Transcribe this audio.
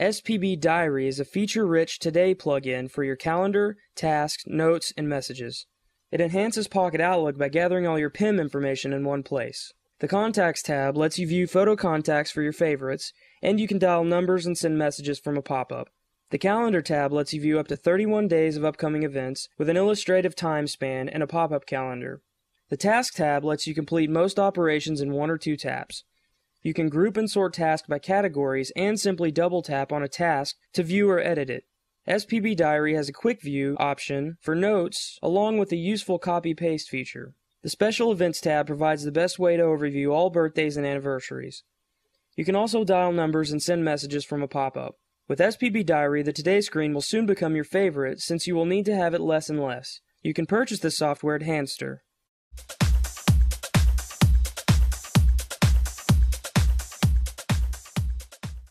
SPB Diary is a feature rich Today plugin for your calendar, tasks, notes, and messages. It enhances Pocket Outlook by gathering all your PIM information in one place. The Contacts tab lets you view photo contacts for your favorites, and you can dial numbers and send messages from a pop up. The Calendar tab lets you view up to 31 days of upcoming events with an illustrative time span and a pop up calendar. The Task tab lets you complete most operations in one or two taps. You can group and sort tasks by categories and simply double tap on a task to view or edit it. SPB Diary has a quick view option for notes along with a useful copy paste feature. The Special Events tab provides the best way to overview all birthdays and anniversaries. You can also dial numbers and send messages from a pop up. With SPB Diary, the Today screen will soon become your favorite since you will need to have it less and less. You can purchase this software at Handster.